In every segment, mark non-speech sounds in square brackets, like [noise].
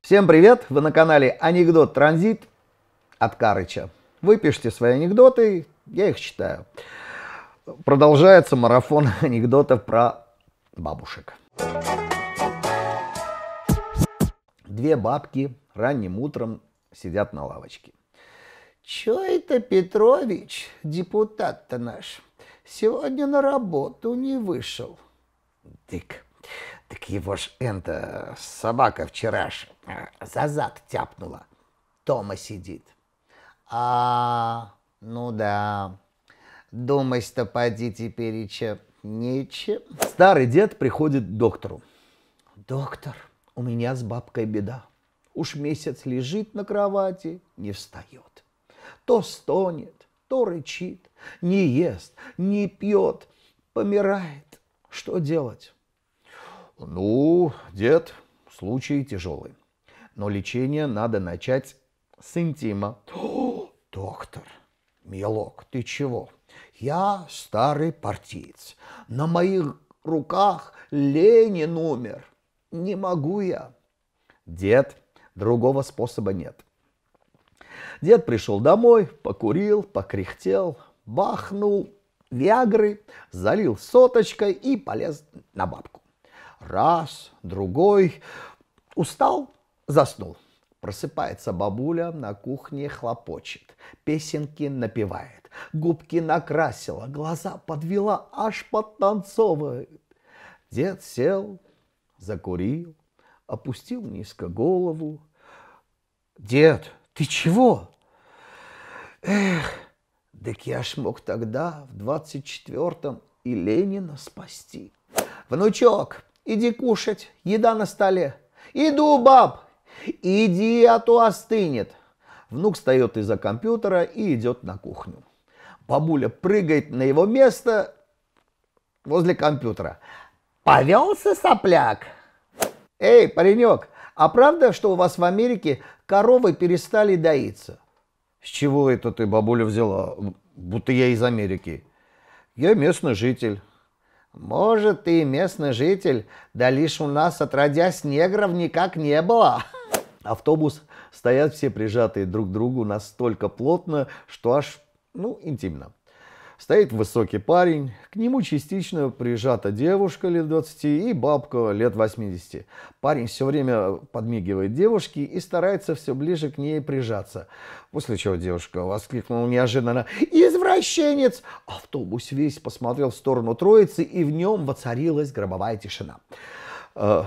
Всем привет! Вы на канале Анекдот Транзит от Карыча. Вы пишите свои анекдоты, я их читаю. Продолжается марафон [laughs] анекдотов про бабушек. Две бабки ранним утром сидят на лавочке. Чё это Петрович, депутат-то наш, сегодня на работу не вышел? Дык, так его ж это собака вчераш за зад тяпнула. Тома сидит. А, ну да, думать-то поди теперь нечем. Старый дед приходит к доктору. Доктор, у меня с бабкой беда. Уж месяц лежит на кровати, не встает. То стонет, то рычит, не ест, не пьет, помирает. Что делать? Ну, дед, случай тяжелый. Но лечение надо начать с интима. О, [gasps] доктор, милок, ты чего? Я старый партиец. На моих руках Ленин умер. Не могу я. Дед, другого способа нет. Дед пришел домой, покурил, покряхтел, бахнул виагры, залил соточкой и полез на бабку. Раз, другой. Устал, заснул. Просыпается бабуля, на кухне хлопочет, песенки напевает, губки накрасила, глаза подвела, аж подтанцовывает. Дед сел, закурил, опустил низко голову. «Дед, ты чего?» «Эх, так я ж мог тогда, в двадцать четвертом, и Ленина спасти». «Внучок, Иди кушать, еда на столе. Иду, баб, иди, а то остынет. Внук встает из-за компьютера и идет на кухню. Бабуля прыгает на его место возле компьютера. Повелся сопляк. Эй, паренек, а правда, что у вас в Америке коровы перестали доиться? С чего это ты, бабуля, взяла? Будто я из Америки. Я местный житель. Может, ты местный житель, да лишь у нас отродясь негров никак не было. Автобус стоят все прижатые друг к другу настолько плотно, что аж, ну, интимно. Стоит высокий парень, к нему частично прижата девушка лет 20 и бабка лет 80. Парень все время подмигивает девушке и старается все ближе к ней прижаться. После чего девушка воскликнула неожиданно «Извращенец!». Автобус весь посмотрел в сторону троицы, и в нем воцарилась гробовая тишина. «Э,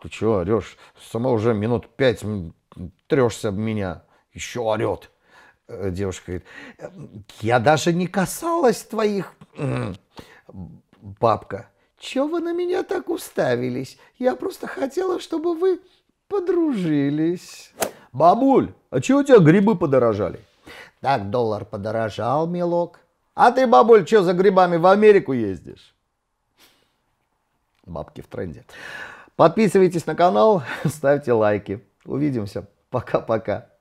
«Ты чего орешь? Сама уже минут пять трешься об меня. Еще орет. Э, девушка говорит, я даже не касалась твоих... Бабка, чего вы на меня так уставились? Я просто хотела, чтобы вы подружились. Бабуль, а чего у тебя грибы подорожали? Так доллар подорожал, милок. А ты, бабуль, что за грибами в Америку ездишь? Бабки в тренде. Подписывайтесь на канал, [laughs] ставьте лайки. Увидимся. Пока-пока.